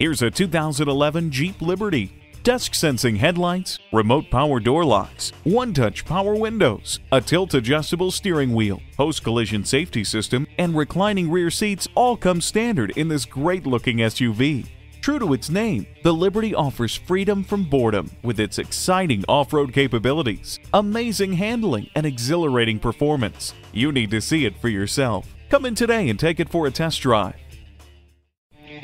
Here's a 2011 Jeep Liberty. Dusk sensing headlights, remote power door locks, one touch power windows, a tilt adjustable steering wheel, post collision safety system, and reclining rear seats all come standard in this great looking SUV. True to its name, the Liberty offers freedom from boredom with its exciting off road capabilities, amazing handling, and exhilarating performance. You need to see it for yourself. Come in today and take it for a test drive.